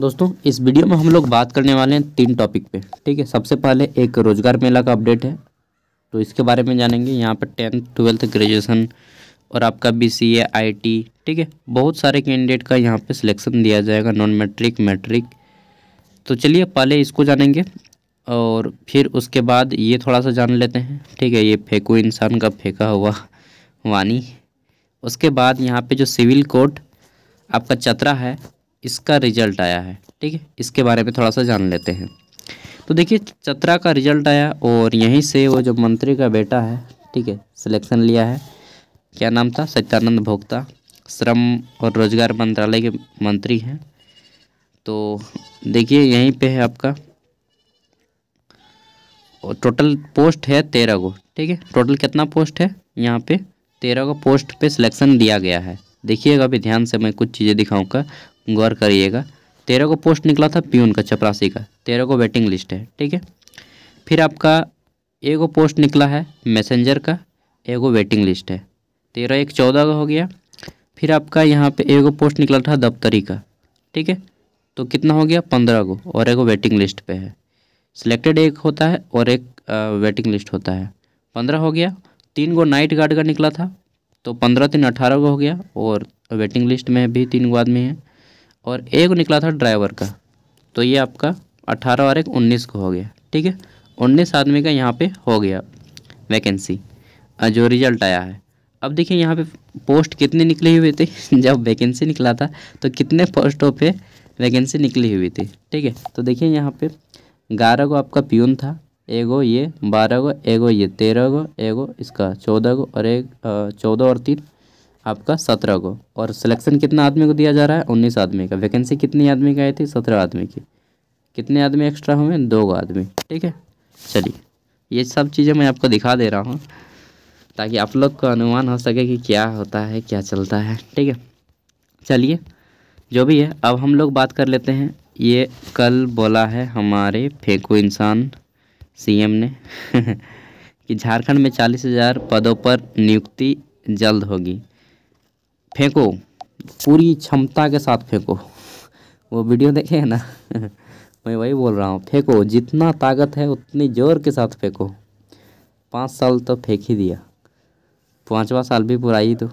दोस्तों, इस वीडियो में हम लोग बात करने वाले हैं तीन टॉपिक पे, ठीक है? सबसे पहले एक रोज़गार मेला का अपडेट है तो इसके बारे में जानेंगे। यहाँ पर टेंथ ट्वेल्थ ग्रेजुएशन और आपका B C A I T ठीक है? बहुत सारे कैंडिडेट का यहाँ पे सिलेक्शन दिया जाएगा नॉन मैट्रिक मैट्रिक तो चलिए, पहले इसको जानेंगे और फिर उसके बाद ये थोड़ा सा जान लेते हैं, ठीक है? ये फेंकू इंसान का फेंका हुआ वानी उसके बाद यहाँ पे जो सिविल कोड आपका चतरा है इसका रिज़ल्ट आया है, ठीक है? इसके बारे में थोड़ा सा जान लेते हैं। तो देखिए, चतरा का रिज़ल्ट आया और यहीं से वो जो मंत्री का बेटा है, ठीक है, सिलेक्शन लिया है। क्या नाम था? सत्यानंद भोक्ता, श्रम और रोज़गार मंत्रालय के मंत्री हैं। तो देखिए, यहीं पे है आपका। और टोटल पोस्ट है तेरह गो, ठीक है? टोटल कितना पोस्ट है? यहाँ पे तेरह गो पोस्ट पे सिलेक्शन दिया गया है। देखिएगा अभी ध्यान से मैं कुछ चीज़ें दिखाऊँगा। गौर करिएगा। तेरह को पोस्ट निकला था प्यून का, चपरासी का। तेरह को वेटिंग लिस्ट है, ठीक है? फिर आपका एगो पोस्ट निकला है मैसेंजर का एगो वेटिंग लिस्ट है। तेरह एक चौदह का हो गया। फिर आपका यहाँ पे एगो पोस्ट निकला था दफ्तरी का, ठीक है? तो कितना हो गया? पंद्रह को, और एगो वेटिंग लिस्ट पे है। सिलेक्टेड एक होता है और एक वेटिंग लिस्ट होता है। पंद्रह हो गया। तीन गो नाइट गार्ड का निकला था तो पंद्रह तीन अठारह को हो गया, और वेटिंग लिस्ट में भी तीन गो आदमी हैं। और एक निकला था ड्राइवर का। तो ये आपका अट्ठारह और एक उन्नीस को हो गया, ठीक है? उन्नीस आदमी का यहाँ पे हो गया वैकेंसी जो रिज़ल्ट आया है। अब देखिए यहाँ पे पोस्ट कितनी निकली हुई थी? जब वैकेंसी निकला था तो कितने पोस्टों पे वैकेंसी निकली हुई थी, ठीक है? तो देखिए यहाँ पे ग्यारह को आपका प्यून था एगो ये, बारह गो एगो ये, तेरह गो एगो इसका, चौदह गो और एक चौदह और तीन। आपका सत्रह को। और सिलेक्शन कितना आदमी को दिया जा रहा है? उन्नीस आदमी का। वैकेंसी कितनी आदमी की आई थी? सत्रह आदमी की। कितने आदमी एक्स्ट्रा हुए? दो आदमी। ठीक है? चलिए। ये सब चीज़ें मैं आपको दिखा दे रहा हूँ, ताकि आप लोग को अनुमान हो सके कि क्या होता है, क्या चलता है। ठीक है? चलिए। जो भी है, अब हम लोग बात कर लेते हैं। ये कल बोला है हमारे फेंको इंसान सीएम ने कि झारखंड में चालीस हज़ार पदों पर नियुक्ति जल्द होगी। फेंको, पूरी क्षमता के साथ फेंको। वो वीडियो देखे है ना? मैं वही बोल रहा हूँ, फेंको, जितना ताकत है उतनी ज़ोर के साथ फेंको। पाँच साल तो फेंक ही दिया। पाँचवा साल भी पूरा ही तो।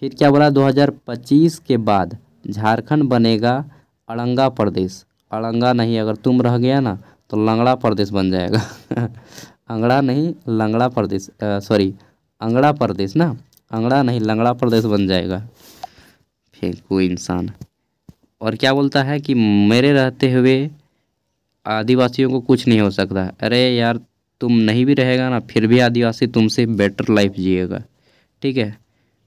फिर क्या बोला 2025 के बाद झारखंड बनेगा अड़ंगा प्रदेश। अड़ंगा नहीं, अगर तुम रह गया ना तो लंगड़ा प्रदेश बन जाएगा। अंगड़ा नहीं, लंगड़ा प्रदेश सॉरी अंगड़ा प्रदेश ना? अंगड़ा नहीं, लंगड़ा प्रदेश बन जाएगा। फेंकू इंसान। और क्या बोलता है कि मेरे रहते हुए आदिवासियों को कुछ नहीं हो सकता। अरे यार, तुम नहीं भी रहेगा ना, फिर भी आदिवासी तुमसे बेटर लाइफ जिएगा। ठीक है?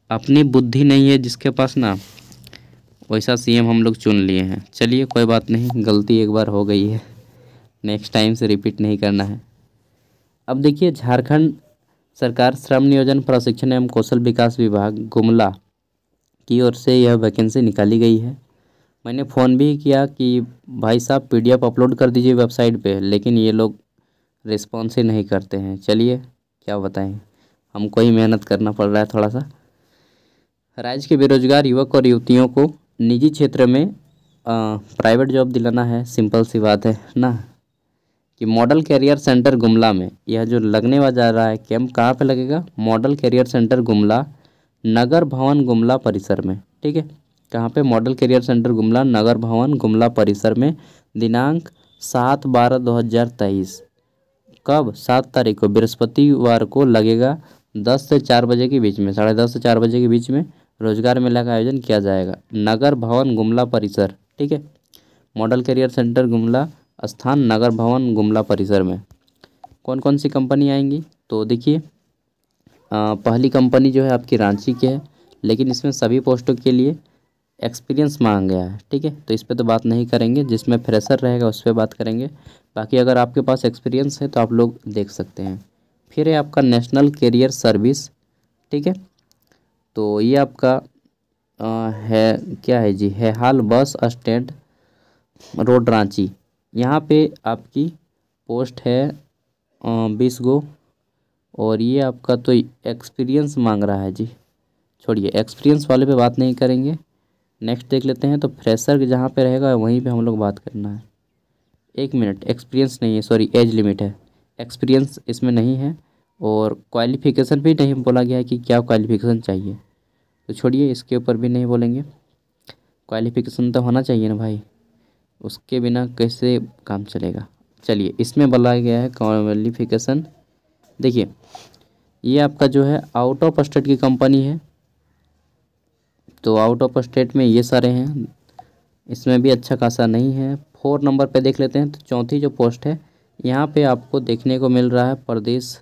अपनी बुद्धि नहीं है जिसके पास ना, वैसा सीएम हम लोग चुन लिए हैं। चलिए, कोई बात नहीं, गलती एक बार हो गई है। नेक्स्ट टाइम से रिपीट नहीं करना है। अब देखिए, झारखंड सरकार श्रम नियोजन, प्रशिक्षण एवं कौशल विकास विभाग, गुमला की ओर से यह वैकेंसी निकाली गई है। मैंने फ़ोन भी किया कि, भाई साहब पीडीएफ अपलोड कर दीजिए वेबसाइट पे, लेकिन ये लोग रिस्पॉन्स ही नहीं करते हैं। चलिए, क्या बताएँ? हमको ही मेहनत करना पड़ रहा है थोड़ा सा राज्य के बेरोजगार युवक और युवतियों को निजी क्षेत्र में प्राइवेट जॉब दिलाना है। सिंपल सी बात है, ना? कि मॉडल कैरियर सेंटर गुमला में, यह जो लगने वाला जा रहा है, कैंप कहाँ पे लगेगा? मॉडल कैरियर सेंटर गुमला, नगर भवन गुमला परिसर में, ठीक है? कहाँ पे? मॉडल कैरियर सेंटर गुमला, नगर भवन गुमला परिसर में, दिनांक सात बारह दो हज़ार तेईस। कब? सात तारीख को, बृहस्पतिवार को लगेगा, दस से चार बजे के बीच में, साढ़े दस से चार बजे के बीच में रोज़गार मेला का आयोजन किया जाएगा, नगर भवन गुमला परिसर, ठीक है? मॉडल करियर सेंटर गुमला स्थान नगर भवन गुमला परिसर में। कौन कौन सी कंपनी आएँगी? तो देखिए पहली कंपनी जो है आपकी रांची की है लेकिन इसमें सभी पोस्टों के लिए एक्सपीरियंस मांग गया है ठीक है? तो इस पर तो बात नहीं करेंगे जिसमें फ्रेशर रहेगा उस पर बात करेंगे। बाकी अगर आपके पास एक्सपीरियंस है तो आप लोग देख सकते हैं। फिर है आपका नेशनल कैरियर सर्विस ठीक है? तो ये आपका आ, है क्या है जी? है हाल बस स्टैंड रोड रांची। यहाँ पे आपकी पोस्ट है बीस गो। और ये आपका तो एक्सपीरियंस मांग रहा है जी। छोड़िए एक्सपीरियंस वाले पे बात नहीं करेंगे। नेक्स्ट देख लेते हैं तो फ्रेशर जहाँ पे रहेगा, वहीं पे हम लोग बात करना है। एक मिनट एक्सपीरियंस नहीं है सॉरी एज लिमिट है। एक्सपीरियंस इसमें नहीं है, और क्वालिफ़िकेशन भी नहीं बोला गया है कि क्या क्वालिफ़िकेशन चाहिए। तो छोड़िए, इसके ऊपर भी नहीं बोलेंगे। क्वालिफ़िकेशन तो होना चाहिए ना भाई। उसके बिना कैसे काम चलेगा? चलिए, इसमें बोला गया है क्वालिफ़िकेशन देखिए, ये आपका जो है आउट ऑफ़ स्टेट की कंपनी है। तो आउट ऑफ़ स्टेट में ये सारे हैं। इसमें भी अच्छा खासा नहीं है। फोर नंबर पे देख लेते हैं। तो चौथी जो पोस्ट है, यहाँ पे आपको देखने को मिल रहा है प्रदेश,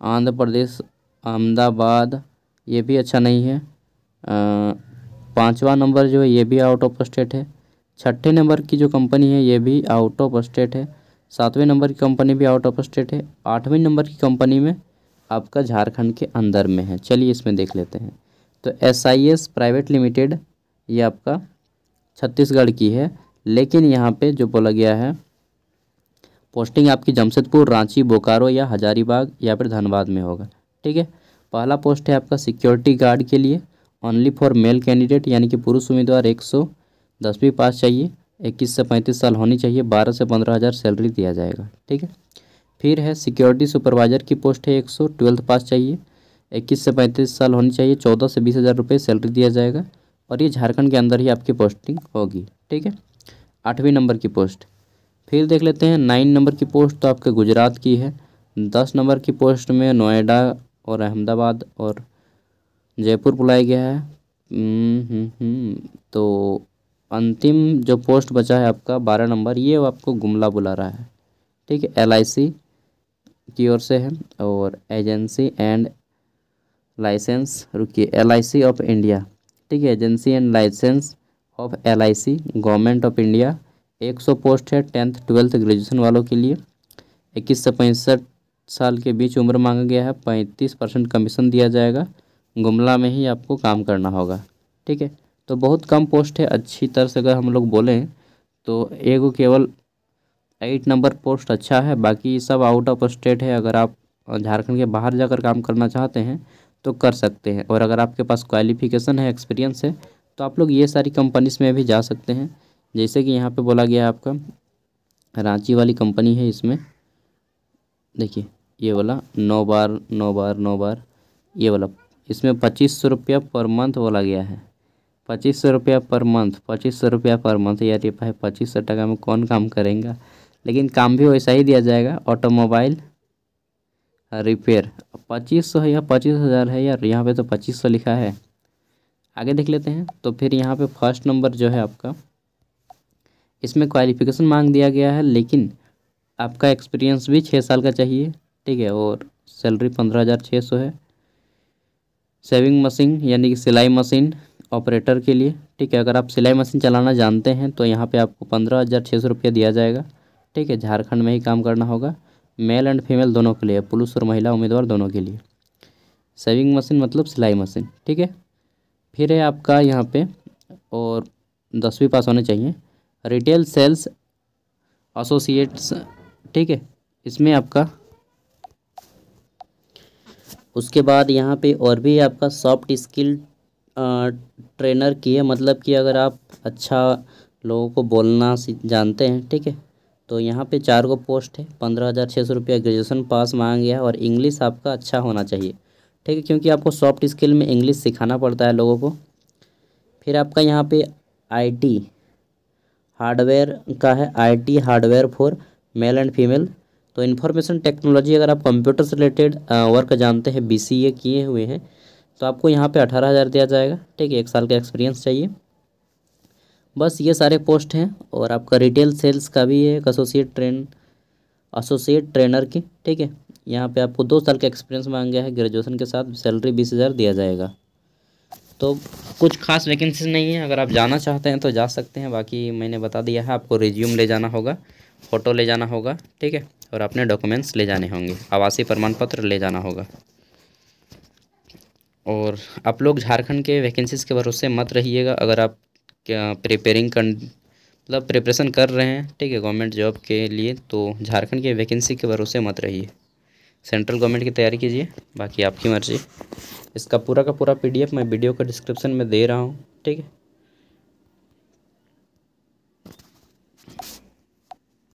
आंध्र प्रदेश, अहमदाबाद, ये भी अच्छा नहीं है। पाँचवा नंबर जो है, ये भी आउट ऑफ़ स्टेट है। छठे नंबर की जो कंपनी है, ये भी आउट ऑफ़ स्टेट है। सातवें नंबर की कंपनी भी आउट ऑफ़ स्टेट है। आठवें नंबर की कंपनी में आपका झारखंड के अंदर में है। चलिए इसमें देख लेते हैं। तो S I S private limited ये आपका छत्तीसगढ़ की है। लेकिन यहाँ पे जो बोला गया है पोस्टिंग आपकी जमशेदपुर, रांची, बोकारो या हजारीबाग या फिर धनबाद में होगा। ठीक है? पहला पोस्ट है आपका सिक्योरिटी गार्ड के लिए। ओनली फॉर मेल कैंडिडेट यानी कि पुरुष उम्मीदवार एक सौ दसवीं पास चाहिए इक्कीस से पैंतीस साल होनी चाहिए बारह से पंद्रह हज़ार सैलरी दिया जाएगा ठीक है? फिर है सिक्योरिटी सुपरवाइज़र की पोस्ट है एक सौ ट्वेल्थ पास चाहिए इक्कीस से पैंतीस साल होनी चाहिए चौदह से बीस हज़ार रुपये सैलरी दिया जाएगा और ये झारखंड के अंदर ही आपकी पोस्टिंग होगी ठीक है? आठवीं नंबर की पोस्ट फिर देख लेते हैं नाइन नंबर की पोस्ट तो आपके गुजरात की है दस नंबर की पोस्ट में नोएडा और अहमदाबाद और जयपुर बुलाया गया है हम्म, हम्म, हम्म, तो अंतिम जो पोस्ट बचा है आपका बारह नंबर, ये आपको गुमला बुला रहा है। ठीक है LIC की ओर से है और एजेंसी एंड लाइसेंस, रुकिए एलआईसी ऑफ़ इंडिया ठीक है, agency and licence of LIC government of India एक सौ पोस्ट है टेंथ, ट्वेल्थ ग्रेजुएशन वालों के लिए। इक्कीस से पैंसठ साल के बीच उम्र मांगा गया है, पैंतीस परसेंट कमीशन दिया जाएगा। गुमला में ही आपको काम करना होगा। ठीक है तो बहुत कम पोस्ट है, अच्छी तरह से अगर हम लोग बोलें तो एक केवल एट नंबर पोस्ट अच्छा है, बाकी सब आउट ऑफ़ स्टेट है। अगर आप झारखंड के बाहर जाकर काम करना चाहते हैं तो कर सकते हैं। और अगर आपके पास क्वालिफिकेशन है एक्सपीरियंस है तो आप लोग ये सारी कंपनीज़ में भी जा सकते हैं। जैसे कि यहाँ पे बोला गया है आपका, रांची वाली कंपनी है इसमें। देखिए, ये वाला, नौ बार नौ बार नौ बार, ये वाला। इसमें पच्चीस सौ रुपया पर मंथ बोला गया है। पच्चीस सौ रुपया पर मंथ पच्चीस सौ रुपया पर मंथ यार ये भाई पच्चीस सौ टका में कौन काम करेगा? लेकिन काम भी वैसा ही दिया जाएगा ऑटोमोबाइल रिपेयर पच्चीस सौ है या पच्चीस हज़ार है यार, यहाँ पे तो पच्चीस सौ लिखा है। आगे देख लेते हैं तो फिर यहाँ पे फ़र्स्ट नंबर जो है आपका, इसमें क्वालिफिकेशन मांग दिया गया है, लेकिन आपका एक्सपीरियंस भी छः साल का चाहिए, ठीक है, और सैलरी पंद्रह हज़ार छः सौ है। सेविंग मशीन यानी कि सिलाई मशीन ऑपरेटर के लिए, ठीक है? अगर आप सिलाई मशीन चलाना जानते हैं तो यहाँ पे आपको पंद्रह हज़ार छः सौ रुपया दिया जाएगा, ठीक है? झारखंड में ही काम करना होगा। मेल एंड फीमेल दोनों के लिए, पुरुष और महिला उम्मीदवार दोनों के लिए। सेविंग मशीन मतलब सिलाई मशीन, ठीक है? फिर है आपका यहाँ पे, और दसवीं पास होने चाहिए, रिटेल सेल्स एसोसिएट्स, ठीक है? इसमें आपका उसके बाद यहाँ पे और भी आपका सॉफ्ट स्किल ट्रेनर की है। मतलब कि अगर आप अच्छा लोगों को बोलना जानते हैं, ठीक है? तो यहाँ पे चार को पोस्ट है। पंद्रह हज़ार छः सौ रुपया ग्रेजुएसन पास मांग गया और इंग्लिश आपका अच्छा होना चाहिए, ठीक है? क्योंकि आपको सॉफ्ट स्किल में इंग्लिश सिखाना पड़ता है लोगों को। फिर आपका यहाँ पे आईटी हार्डवेयर का है। IT hardware for male and female तो इन्फॉर्मेशन टेक्नोलॉजी अगर आप कंप्यूटर से रिलेटेड वर्क जानते हैं बीसीए किए हुए हैं तो आपको यहाँ पे अठारह हज़ार दिया जाएगा। ठीक है, एक साल का एक्सपीरियंस चाहिए। बस ये सारे पोस्ट हैं और आपका रिटेल सेल्स का भी है, एक एसोसिएट ट्रेन एसोसिएट ट्रेनर की। ठीक है, यहाँ पे आपको दो साल का एक्सपीरियंस मांग गया है ग्रेजुएशन के साथ सैलरी बीस हज़ार दिया जाएगा। तो कुछ खास वैकेंसीज नहीं है, अगर आप जाना चाहते हैं तो जा सकते हैं, बाकी मैंने बता दिया है, आपको रिज्यूम ले जाना होगा। फ़ोटो ले जाना होगा, ठीक है? और अपने डॉक्यूमेंट्स ले जाने होंगे। आवासीय प्रमाण पत्र ले जाना होगा। और आप लोग झारखंड के वैकेंसीज़ के भरोसे मत रहिएगा। अगर आप प्रिपेयरिंग कर मतलब प्रिपरेशन कर रहे हैं, ठीक है, गवर्नमेंट जॉब के लिए तो झारखंड के वैकेंसी के भरोसे मत रहिए। सेंट्रल गवर्नमेंट की तैयारी कीजिए, बाकी आपकी मर्ज़ी। इसका पूरा का पूरा पीडीएफ मैं वीडियो का डिस्क्रिप्शन में दे रहा हूँ, ठीक है?